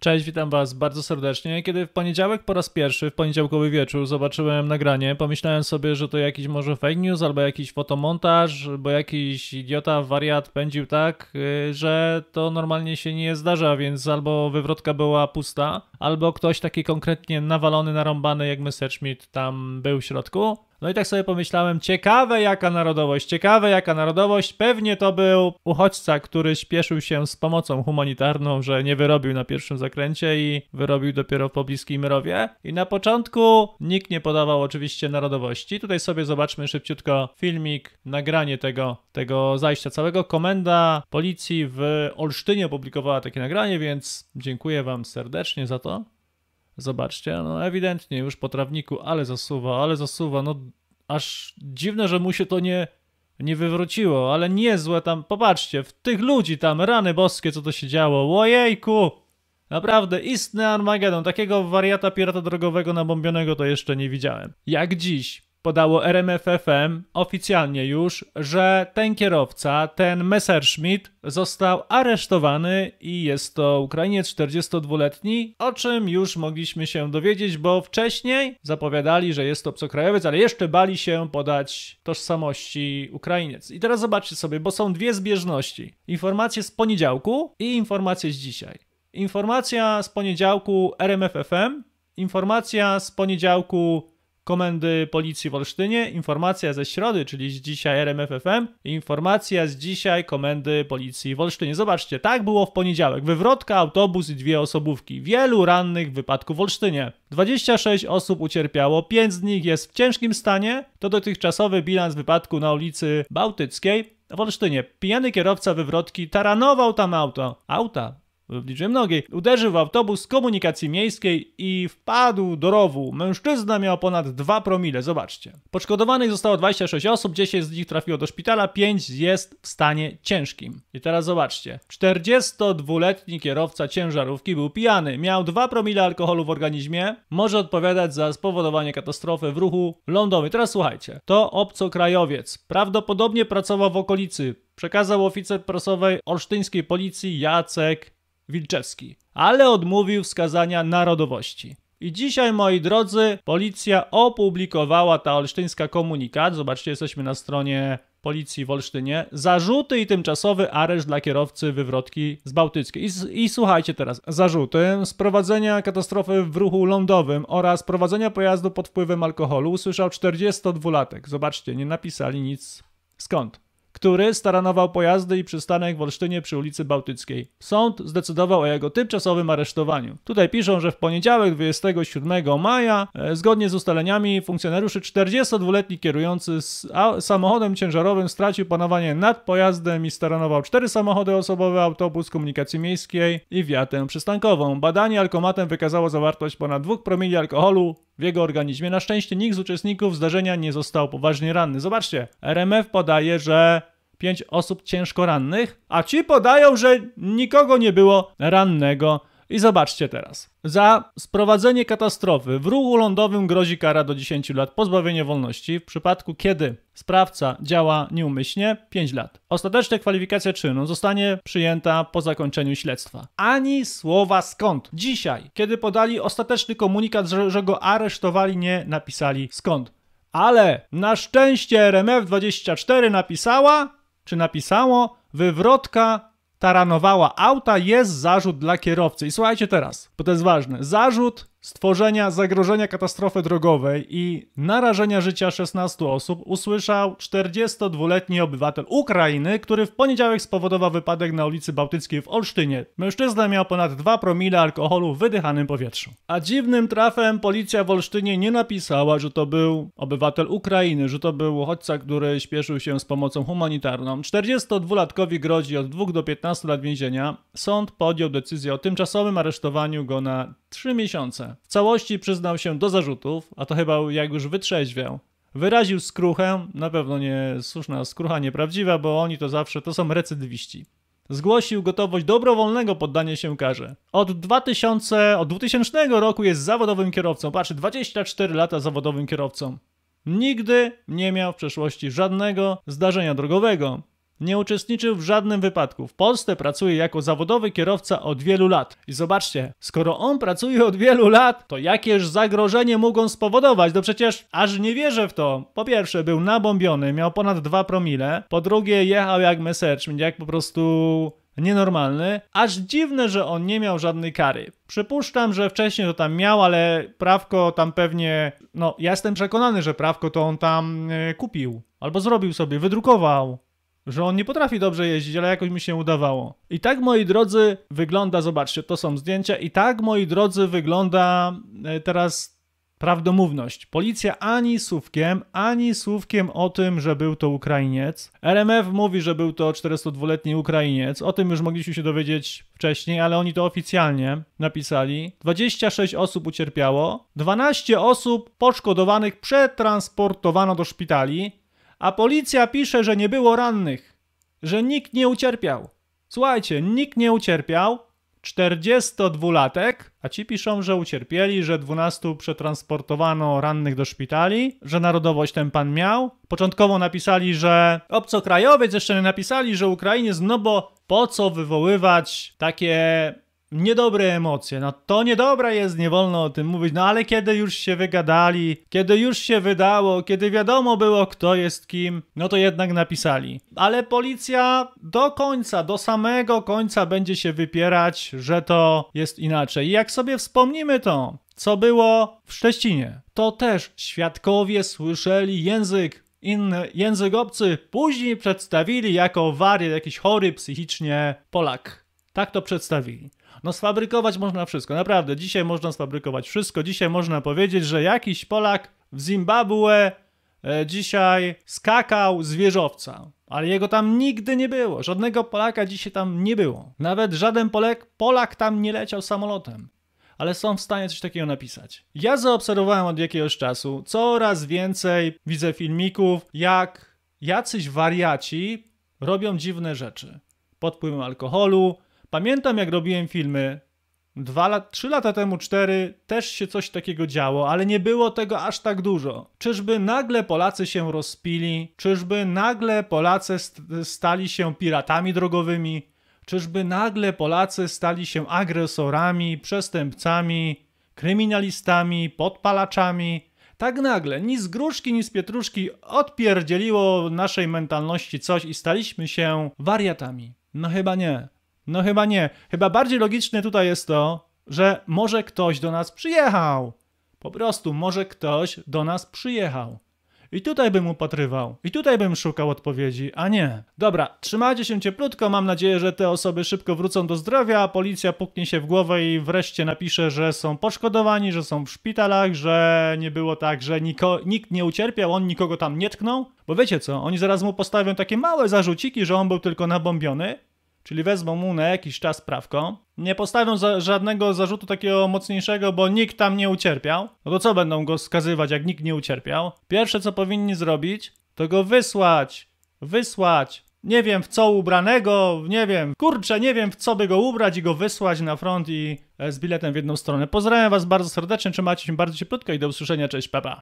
Cześć, witam Was bardzo serdecznie. Kiedy w poniedziałek po raz pierwszy, w poniedziałkowy wieczór, zobaczyłem nagranie, pomyślałem sobie, że to jakiś może fake news albo jakiś fotomontaż, bo jakiś idiota, wariat pędził tak, yy, że to normalnie się nie zdarza, więc albo wywrotka była pusta, albo ktoś taki konkretnie nawalony, narąbany jak Messerschmitt tam był w środku. No i tak sobie pomyślałem, ciekawe jaka narodowość, ciekawe jaka narodowość, pewnie to był uchodźca, który śpieszył się z pomocą humanitarną, że nie wyrobił na pierwszym zakręcie i wyrobił dopiero w pobliskim Myrowie. I na początku nikt nie podawał oczywiście narodowości. Tutaj sobie zobaczmy szybciutko filmik, nagranie tego, tego zajścia całego. Komenda policji w Olsztynie opublikowała takie nagranie, więc dziękuję wam serdecznie za to. Zobaczcie, no ewidentnie już po trawniku, ale zasuwa, ale zasuwa, no aż dziwne, że mu się to nie, nie wywróciło, ale niezłe tam, popatrzcie, w tych ludzi tam, rany boskie, co to się działo, ojejku! Naprawdę, istny Armagedon, takiego wariata pirata drogowego nabombionego to jeszcze nie widziałem. Jak dziś, podało RMFFM oficjalnie już, że ten kierowca, ten Messerschmitt został aresztowany i jest to Ukrainiec 42-letni, o czym już mogliśmy się dowiedzieć, bo wcześniej zapowiadali, że jest to obcokrajowiec, ale jeszcze bali się podać tożsamości Ukrainiec. I teraz zobaczcie sobie, bo są dwie zbieżności. Informacje z poniedziałku i informacje z dzisiaj. Informacja z poniedziałku RMFFM, informacja z poniedziałku Komendy Policji w Olsztynie, informacja ze środy, czyli z dzisiaj RMFFM, informacja z dzisiaj Komendy Policji w Olsztynie. Zobaczcie, tak było w poniedziałek. Wywrotka, autobus i dwie osobówki. Wielu rannych w wypadku w Olsztynie. 26 osób ucierpiało, 5 z nich jest w ciężkim stanie. To dotychczasowy bilans wypadku na ulicy Bałtyckiej. W Olsztynie pijany kierowca wywrotki taranował tam auto. Auta w liczbie mnogiej, uderzył w autobus komunikacji miejskiej i wpadł do rowu. Mężczyzna miał ponad 2 promile, zobaczcie. Poszkodowanych zostało 26 osób, 10 z nich trafiło do szpitala, 5 jest w stanie ciężkim. I teraz zobaczcie. 42-letni kierowca ciężarówki był pijany, miał 2 promile alkoholu w organizmie, może odpowiadać za spowodowanie katastrofy w ruchu lądowym. Teraz słuchajcie. To obcokrajowiec. Prawdopodobnie pracował w okolicy. Przekazał oficer prasowej olsztyńskiej policji Jacek Wilczewski, ale odmówił wskazania narodowości. I dzisiaj, moi drodzy, policja opublikowała ta olsztyńska komunikat. Zobaczcie, jesteśmy na stronie policji w Olsztynie. Zarzuty i tymczasowy areszt dla kierowcy wywrotki z Bałtyckiej. I, I, słuchajcie teraz. Zarzuty sprowadzenia katastrofy w ruchu lądowym oraz prowadzenia pojazdu pod wpływem alkoholu usłyszał 42-latek. Zobaczcie, nie napisali nic skąd który staranował pojazdy i przystanek w Olsztynie przy ulicy Bałtyckiej. Sąd zdecydował o jego tymczasowym aresztowaniu. Tutaj piszą, że w poniedziałek 27 maja, e, zgodnie z ustaleniami funkcjonariuszy, 42-letni kierujący samochodem ciężarowym stracił panowanie nad pojazdem i staranował cztery samochody osobowe, autobus komunikacji miejskiej i wiatę przystankową. Badanie alkomatem wykazało zawartość ponad 2 promili alkoholu w jego organizmie. Na szczęście nikt z uczestników zdarzenia nie został poważnie ranny. Zobaczcie, RMF podaje, że 5 osób ciężko rannych, a ci podają, że nikogo nie było rannego. I zobaczcie teraz. Za sprowadzenie katastrofy w ruchu lądowym grozi kara do 10 lat pozbawienia wolności. W przypadku kiedy sprawca działa nieumyślnie 5 lat. Ostateczna kwalifikacja czynu zostanie przyjęta po zakończeniu śledztwa. Ani słowa skąd. Dzisiaj, kiedy podali ostateczny komunikat, że, że go aresztowali, nie napisali skąd. Ale na szczęście RMF24 napisała, czy napisało, wywrotka taranowała auta, jest zarzut dla kierowcy. I słuchajcie teraz, bo to jest ważne. Zarzut stworzenia zagrożenia katastrofy drogowej i narażenia życia 16 osób usłyszał 42-letni obywatel Ukrainy, który w poniedziałek spowodował wypadek na ulicy Bałtyckiej w Olsztynie. Mężczyzna miał ponad 2 promile alkoholu w wydychanym powietrzu. A dziwnym trafem policja w Olsztynie nie napisała, że to był obywatel Ukrainy, że to był uchodźca, który śpieszył się z pomocą humanitarną. 42-latkowi grozi od 2 do 15 lat więzienia. Sąd podjął decyzję o tymczasowym aresztowaniu go na 3 miesiące. W całości przyznał się do zarzutów, a to chyba jak już wytrzeźwiał. Wyraził skruchę, na pewno nie słuszna skrucha, nieprawdziwa, bo oni to zawsze to są recydywiści. Zgłosił gotowość dobrowolnego poddania się karze. Od 2000, od 2000 roku jest zawodowym kierowcą. Patrzy, 24 lata zawodowym kierowcą. Nigdy nie miał w przeszłości żadnego zdarzenia drogowego. Nie uczestniczył w żadnym wypadku. W Polsce pracuje jako zawodowy kierowca od wielu lat. I zobaczcie, skoro on pracuje od wielu lat, to jakież zagrożenie on spowodować? No przecież aż nie wierzę w to. Po pierwsze, był nabombiony, miał ponad 2 promile. Po drugie, jechał jak Messerschmitt, jak po prostu nienormalny. Aż dziwne, że on nie miał żadnej kary. Przypuszczam, że wcześniej to tam miał, ale prawko tam pewnie. No, ja jestem przekonany, że prawko to on tam e, kupił. Albo zrobił sobie, wydrukował. Że on nie potrafi dobrze jeździć, ale jakoś mi się udawało. I tak, moi drodzy, wygląda, zobaczcie, to są zdjęcia, i tak, moi drodzy, wygląda e, teraz prawdomówność. Policja ani słówkiem, ani słówkiem o tym, że był to Ukrainiec. RMF mówi, że był to 42-letni Ukrainiec. O tym już mogliśmy się dowiedzieć wcześniej, ale oni to oficjalnie napisali. 26 osób ucierpiało, 12 osób poszkodowanych przetransportowano do szpitali, a policja pisze, że nie było rannych, że nikt nie ucierpiał. Słuchajcie, nikt nie ucierpiał, 42-latek, a ci piszą, że ucierpieli, że 12 przetransportowano rannych do szpitali, że narodowość ten pan miał. Początkowo napisali, że obcokrajowiec, jeszcze nie napisali, że Ukrainiec, no bo po co wywoływać takie niedobre emocje. No to niedobre jest, nie wolno o tym mówić, no ale kiedy już się wygadali, kiedy już się wydało, kiedy wiadomo było kto jest kim, no to jednak napisali. Ale policja do końca, do samego końca będzie się wypierać, że to jest inaczej. I jak sobie wspomnimy to, co było w Szczecinie, to też świadkowie słyszeli język inny język obcy, później przedstawili jako wariat, jakiś chory psychicznie Polak. Tak to przedstawili. No sfabrykować można wszystko, naprawdę. Dzisiaj można sfabrykować wszystko. Dzisiaj można powiedzieć, że jakiś Polak w Zimbabwe e, dzisiaj skakał z wieżowca. Ale jego tam nigdy nie było. Żadnego Polaka dzisiaj tam nie było. Nawet żaden Polak, Polak tam nie leciał samolotem. Ale są w stanie coś takiego napisać. Ja zaobserwowałem od jakiegoś czasu coraz więcej widzę filmików, jak jacyś wariaci robią dziwne rzeczy. Pod wpływem alkoholu, Pamiętam, jak robiłem filmy. Dwa lat, trzy lata temu, cztery, też się coś takiego działo, ale nie było tego aż tak dużo. Czyżby nagle Polacy się rozpili? Czyżby nagle Polacy st stali się piratami drogowymi? Czyżby nagle Polacy stali się agresorami, przestępcami, kryminalistami, podpalaczami? Tak nagle, ni z gruszki, ni z pietruszki odpierdzieliło naszej mentalności coś i staliśmy się wariatami. No chyba nie. No chyba nie. Chyba bardziej logiczne tutaj jest to, że może ktoś do nas przyjechał. Po prostu może ktoś do nas przyjechał. I tutaj bym upatrywał. I tutaj bym szukał odpowiedzi, a nie. Dobra, trzymajcie się cieplutko. Mam nadzieję, że te osoby szybko wrócą do zdrowia, a policja puknie się w głowę i wreszcie napisze, że są poszkodowani, że są w szpitalach, że nie było tak, że niko, nikt nie ucierpiał, on nikogo tam nie tknął. Bo wiecie co, oni zaraz mu postawią takie małe zarzuciki, że on był tylko nabombiony czyli wezmą mu na jakiś czas prawko, nie postawią za żadnego zarzutu takiego mocniejszego, bo nikt tam nie ucierpiał, no to co będą go skazywać, jak nikt nie ucierpiał? Pierwsze, co powinni zrobić, to go wysłać, wysłać, nie wiem w co ubranego, nie wiem, kurczę, nie wiem w co by go ubrać i go wysłać na front i e, z biletem w jedną stronę. Pozdrawiam was bardzo serdecznie, trzymajcie się bardzo cieplutko i do usłyszenia, cześć, papa.